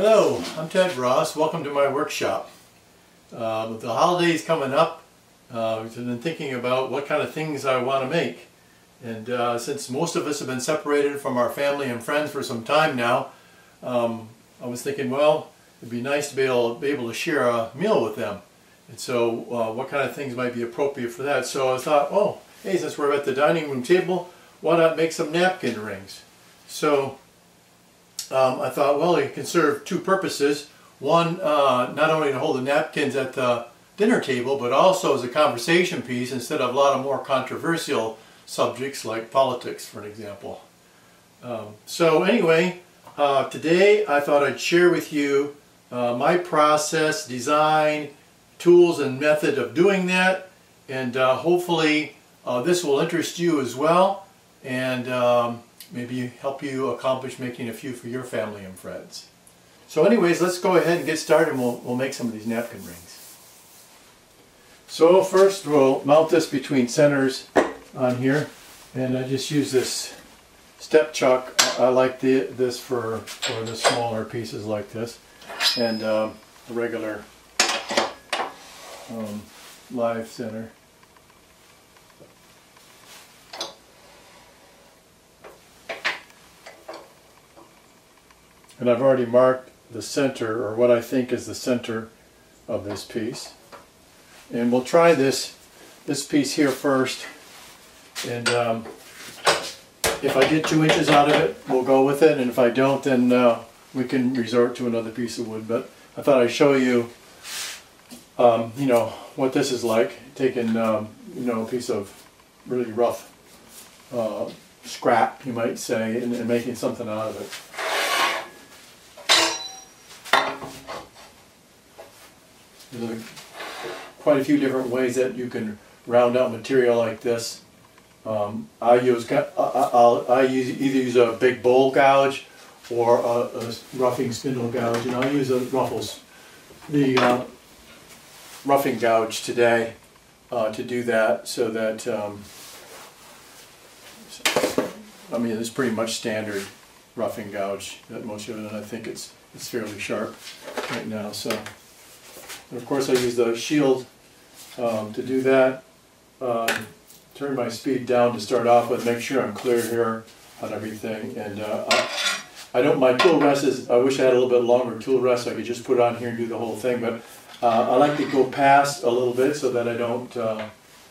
Hello, I'm Ted Ross. Welcome to my workshop. Uh, with the holidays coming up, uh, I've been thinking about what kind of things I want to make. And uh, since most of us have been separated from our family and friends for some time now, um, I was thinking, well, it'd be nice to be able, be able to share a meal with them. And so uh, what kind of things might be appropriate for that? So I thought, oh, hey, since we're at the dining room table, why not make some napkin rings? So um, I thought, well, it can serve two purposes. One, uh, not only to hold the napkins at the dinner table, but also as a conversation piece instead of a lot of more controversial subjects like politics, for an example. Um, so anyway, uh, today I thought I'd share with you uh, my process, design, tools and method of doing that, and uh, hopefully uh, this will interest you as well. And um, maybe help you accomplish making a few for your family and friends. So anyways, let's go ahead and get started and we'll, we'll make some of these napkin rings. So first we'll mount this between centers on here and I just use this step chuck. I like the, this for, for the smaller pieces like this and um, a regular um, live center. And I've already marked the center, or what I think is the center of this piece. And we'll try this, this piece here first. And um, if I get two inches out of it, we'll go with it. And if I don't, then uh, we can resort to another piece of wood. But I thought I'd show you, um, you know, what this is like. Taking, um, you know, a piece of really rough uh, scrap, you might say, and, and making something out of it. Quite a few different ways that you can round out material like this. Um, I use I, I'll, I use, either use a big bowl gouge or a, a roughing spindle gouge, and I'll use a Ruffles, the uh, roughing gouge today uh, to do that, so that um, I mean it's pretty much standard roughing gouge that most of it, and I think it's it's fairly sharp right now. So. And of course I use the shield um, to do that. Um, turn my speed down to start off with, make sure I'm clear here on everything. And uh, I, don't, my tool rest is, I wish I had a little bit longer tool rest so I could just put it on here and do the whole thing. But uh, I like to go past a little bit so that I don't uh,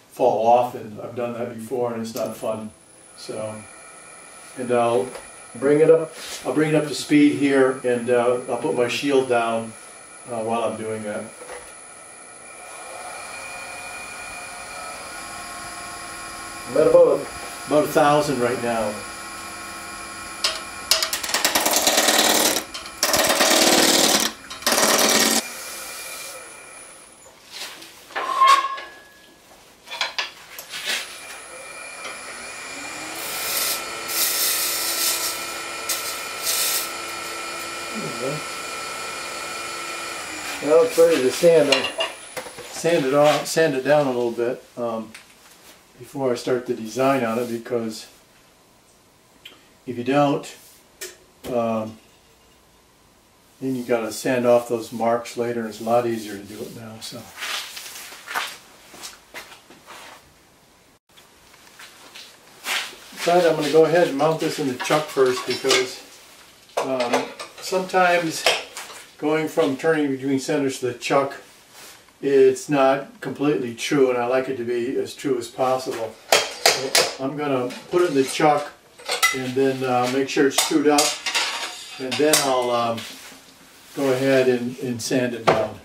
fall off. And I've done that before and it's not fun. So, and I'll bring it up, I'll bring it up to speed here and uh, I'll put my shield down uh, while I'm doing that. About about about a thousand right now. Now it's ready to sand it. Sand it off, sand it down a little bit. Um, before I start the design on it because if you don't, um, then you got to sand off those marks later and it's a lot easier to do it now. So. Decided I'm going to go ahead and mount this in the chuck first because um, sometimes going from turning between centers to the chuck it's not completely true and I like it to be as true as possible. So I'm going to put it in the chuck and then uh, make sure it's screwed up and then I'll um, go ahead and, and sand it down.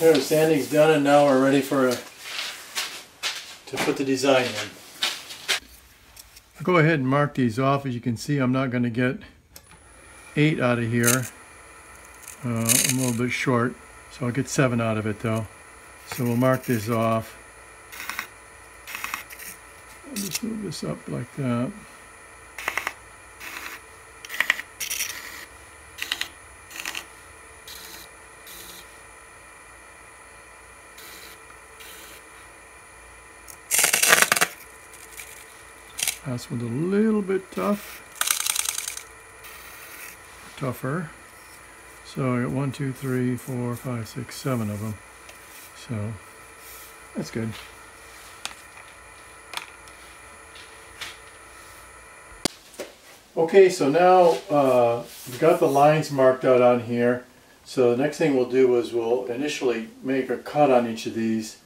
There, the sanding's done and now we're ready for a, to put the design in. I'll go ahead and mark these off. As you can see, I'm not going to get eight out of here. Uh, I'm a little bit short, so I'll get seven out of it though. So we'll mark this off. I'll just move this up like that. Last one's a little bit tough. Tougher. So I got one, two, three, four, five, six, seven of them. So that's good. Okay, so now uh, we've got the lines marked out on here. So the next thing we'll do is we'll initially make a cut on each of these.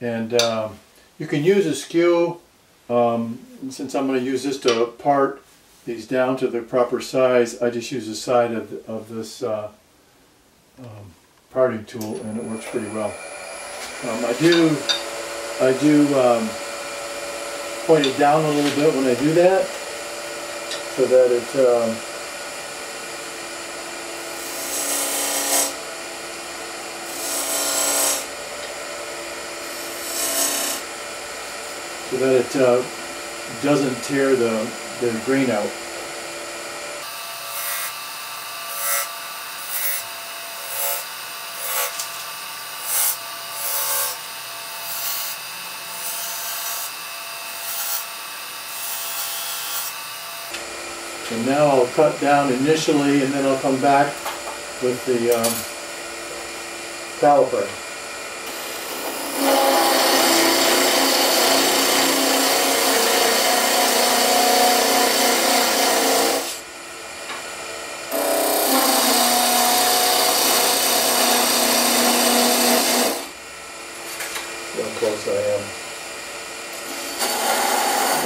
And um, you can use a skew, um, since I'm going to use this to part these down to the proper size, I just use the side of, of this uh, um, parting tool and it works pretty well. Um, I do, I do um, point it down a little bit when I do that so that it so that it uh, doesn't tear the, the grain out. And now I'll cut down initially and then I'll come back with the um, caliper. See how close I am.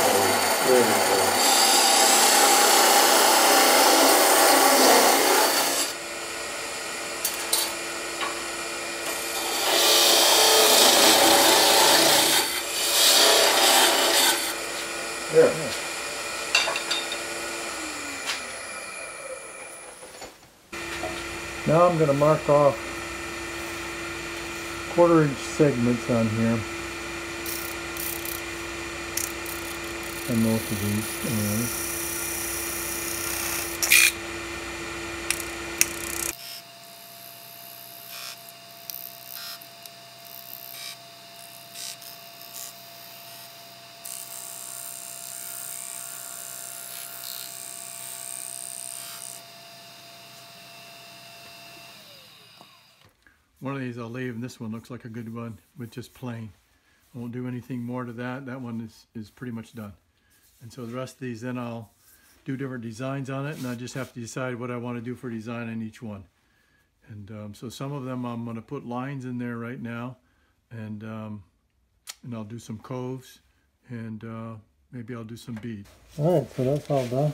Oh, really close. There. Now I'm going to mark off quarter inch segments on here and most of these. And One of these I'll leave, and this one looks like a good one with just plain. I won't do anything more to that. That one is, is pretty much done. And so the rest of these, then I'll do different designs on it, and I just have to decide what I want to do for design on each one. And um, so some of them I'm going to put lines in there right now, and um, and I'll do some coves, and uh, maybe I'll do some beads. All right, so that's all done.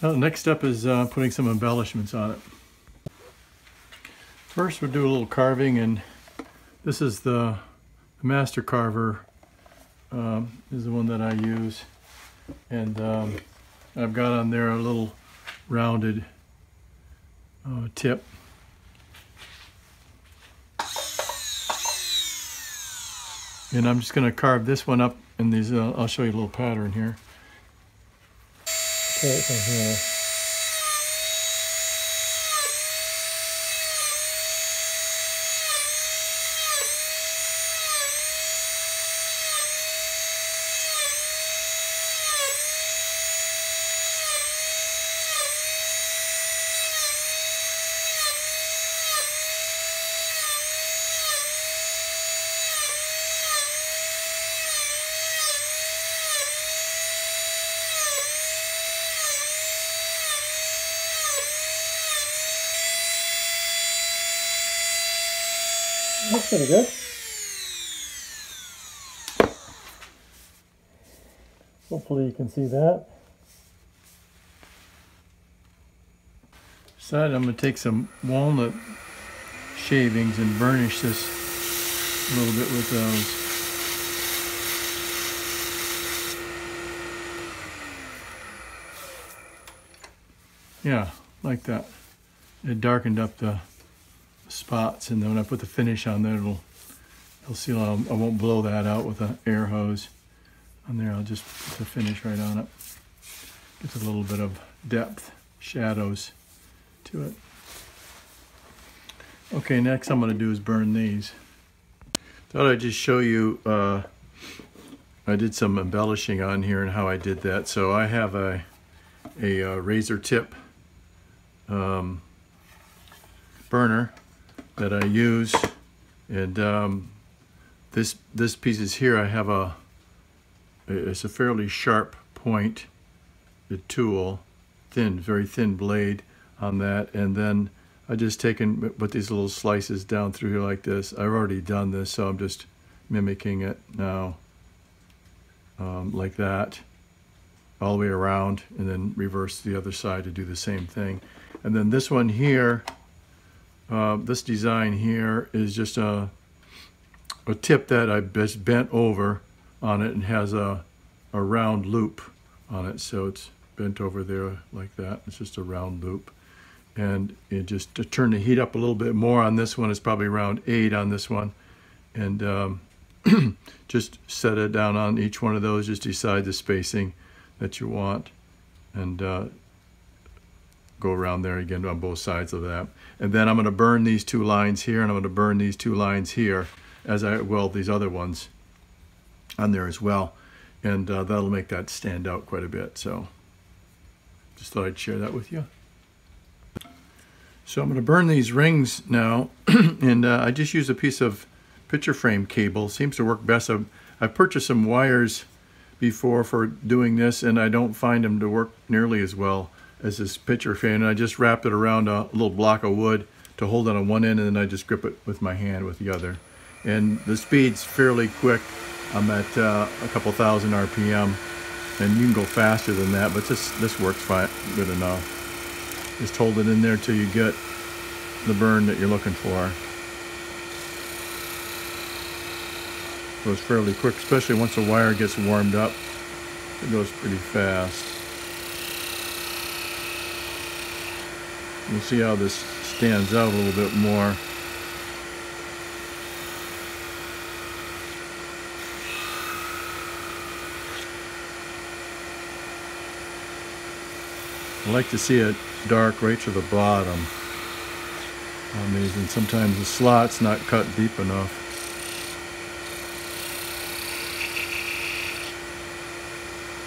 Now, the next step is uh, putting some embellishments on it. First, we'll do a little carving, and this is the Master Carver. Um, is the one that I use, and um, I've got on there a little rounded uh, tip. And I'm just going to carve this one up in these. Uh, I'll show you a little pattern here. Okay, That's pretty good. Hopefully you can see that. Decided I'm going to take some walnut shavings and burnish this a little bit with those. Yeah, like that. It darkened up the spots, and then when I put the finish on there, it'll, it'll seal. I'll, I won't blow that out with an air hose on there. I'll just put the finish right on it. Gets a little bit of depth, shadows to it. Okay, next I'm going to do is burn these. Thought I'd just show you, uh, I, I did some embellishing on here and how I did that. So I have a, a, uh razor tip um, burner that I use. And um, this this is here. I have a it's a fairly sharp point the tool thin very thin blade on that. And then I just taken put these little slices down through here like this. I've already done this so I'm just mimicking it now um, like that all the way around and then reverse the other side to do the same thing. And then this one here uh, this design here is just a, a tip that I just bent over on it and has a, a round loop on it. So it's bent over there like that. It's just a round loop. And it just to turn the heat up a little bit more on this one, it's probably around eight on this one. And um, just set it down on each one of those, just decide the spacing that you want. And uh, go around there again on both sides of that. And then I'm going to burn these two lines here and I'm going to burn these two lines here as I weld these other ones on there as well. And uh, that'll make that stand out quite a bit. So just thought I'd share that with you. So I'm going to burn these rings now. and uh, I just use a piece of picture frame cable. Seems to work best. I've, I've purchased some wires before for doing this and I don't find them to work nearly as well as this picture frame. And I just wrapped it around a little block of wood to hold it on one end and then I just grip it with my hand with the other. And the speed's fairly quick. I'm at uh, a couple thousand RPM and you can go faster than that, but this, this works fine, good enough. Just hold it in there till you get the burn that you're looking for. Goes fairly quick, especially once the wire gets warmed up. It goes pretty fast. You'll see how this stands out a little bit more. I like to see it dark right to the bottom on these and sometimes the slot's not cut deep enough.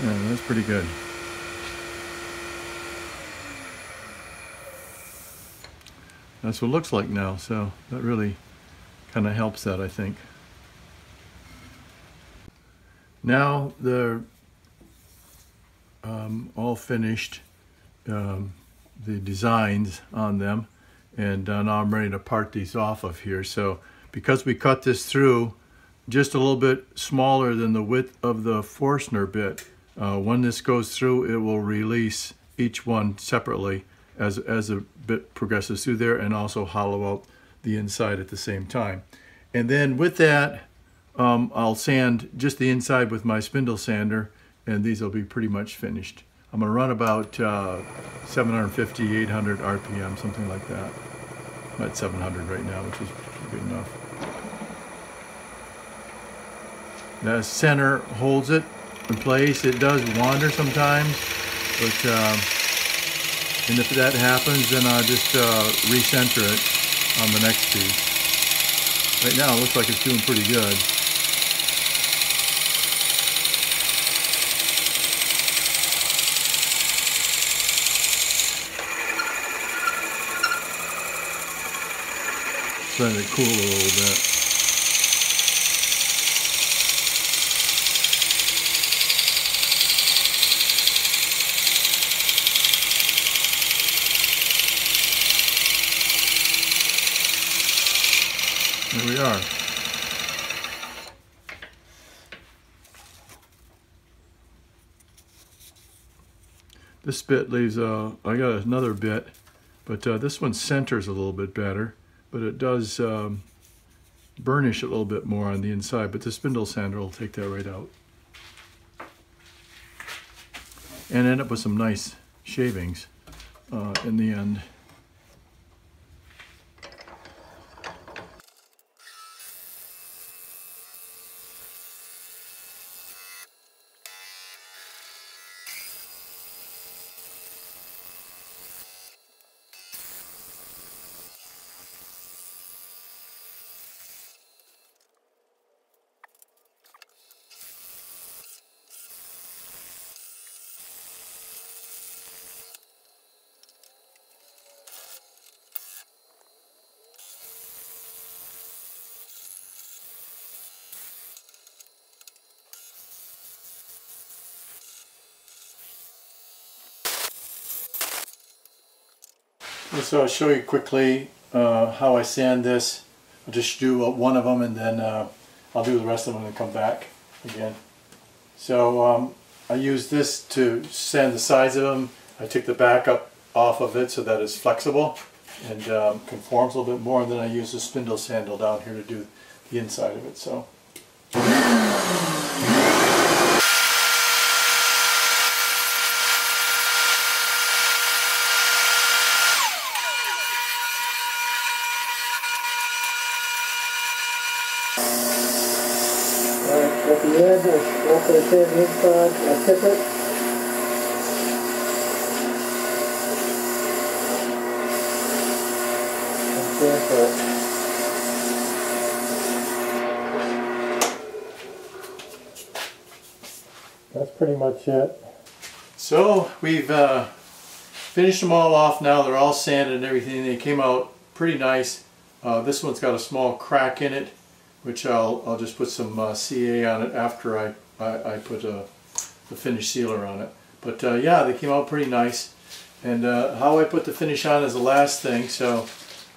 Yeah, that's pretty good. That's what it looks like now, so that really kind of helps that, I think. Now they're um, all finished, um, the designs on them, and uh, now I'm ready to part these off of here. So because we cut this through just a little bit smaller than the width of the Forstner bit, uh, when this goes through, it will release each one separately as, as the bit progresses through there and also hollow out the inside at the same time. And then with that, um, I'll sand just the inside with my spindle sander and these will be pretty much finished. I'm going to run about uh, 750, 800 RPM, something like that. I'm at 700 right now, which is good enough. The center holds it in place. It does wander sometimes, but uh, and if that happens, then I'll just uh, recenter it on the next piece. Right now, it looks like it's doing pretty good. Let it cool a little bit. Here we are. This bit leaves, uh, I got another bit, but uh, this one centers a little bit better, but it does um, burnish a little bit more on the inside, but the spindle sander will take that right out. And end up with some nice shavings uh, in the end. So I'll show you quickly uh, how I sand this. I'll just do uh, one of them and then uh, I'll do the rest of them and come back again. So um, I use this to sand the sides of them. I took the back up off of it so that it's flexible and um, conforms a little bit more and then I use the spindle sander down here to do the inside of it. So. Alright, at the end, That's pretty much it. So we've uh, finished them all off now. They're all sanded and everything. They came out pretty nice. Uh, this one's got a small crack in it, which I'll, I'll just put some uh, CA on it after I, I, I put a, the finish sealer on it. But uh, yeah, they came out pretty nice. And uh, how I put the finish on is the last thing. So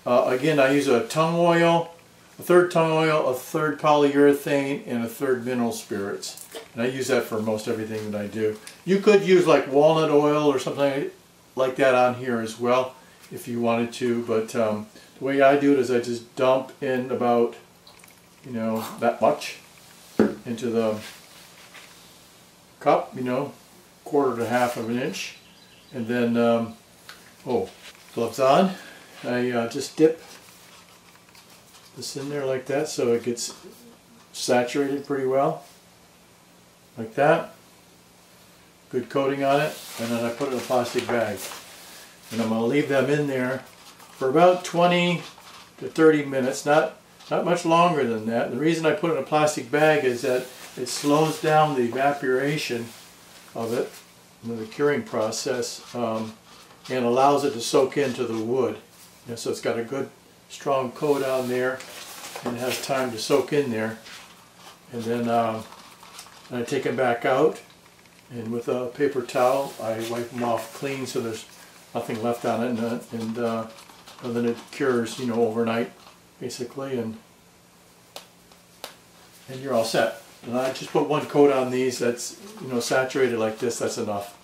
uh, again, I use a tung oil, a third tung oil, a third polyurethane, and a third mineral spirits. And I use that for most everything that I do. You could use like walnut oil or something like that on here as well if you wanted to. But um, the way I do it is I just dump in about, you know, that much into the cup, you know, quarter to half of an inch. And then, um, oh, gloves on. I uh, just dip this in there like that so it gets saturated pretty well. Like that. Good coating on it. And then I put it in a plastic bag. And I'm going to leave them in there for about 20 to 30 minutes. Not, not much longer than that. The reason I put it in a plastic bag is that it slows down the evaporation of it, the curing process, um, and allows it to soak into the wood. Know, so it's got a good strong coat on there and has time to soak in there. And then um, I take them back out and with a paper towel I wipe them off clean so there's nothing left on it and, uh, and, uh, and then it cures you know overnight basically and and you're all set. And I just put one coat on these that's you know saturated like this that's enough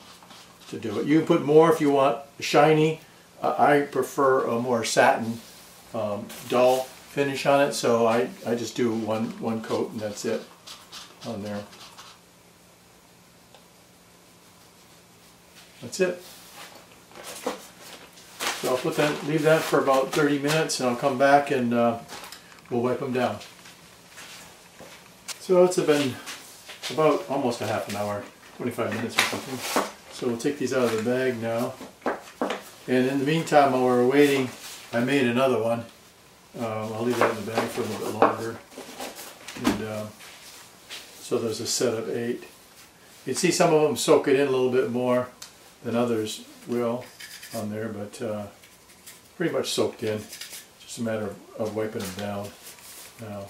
to do it. You can put more if you want shiny. Uh, I prefer a more satin um, dull finish on it so I, I just do one one coat and that's it on there. That's it. So I'll put that, leave that for about 30 minutes and I'll come back and uh, we'll wipe them down. So it's been about almost a half an hour, 25 minutes or something. So we'll take these out of the bag now. And in the meantime, while we're waiting, I made another one. Um, I'll leave that in the bag for a little bit longer. And uh, so there's a set of eight. You can see some of them soak it in a little bit more than others will on there, but uh, pretty much soaked in. Just a matter of, of wiping them down now.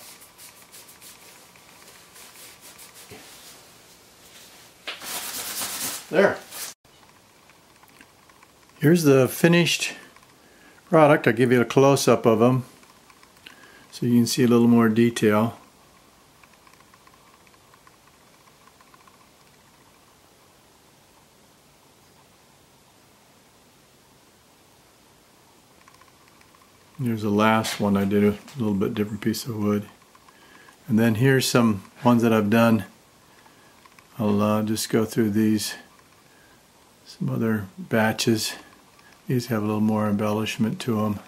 There. Here's the finished product. I'll give you a close-up of them so you can see a little more detail. Here's the last one I did a little bit different piece of wood. And then here's some ones that I've done. I'll uh, just go through these. Some other batches. These have a little more embellishment to them.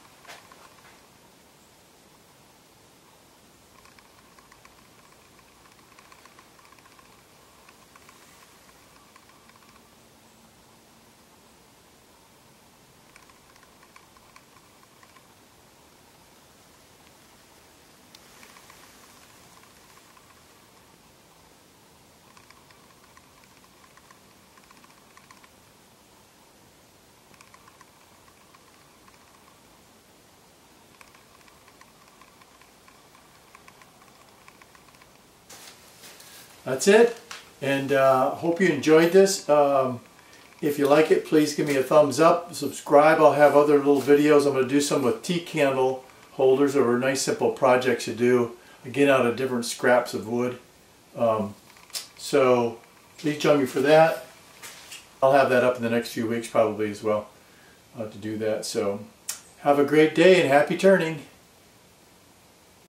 That's it. And uh, hope you enjoyed this. Um, If you like it, please give me a thumbs up. Subscribe. I'll have other little videos. I'm going to do some with tea candle holders that nice simple projects to do. Again, out of different scraps of wood. Um, so please join me for that. I'll have that up in the next few weeks probably as well uh, to do that. So have a great day and happy turning.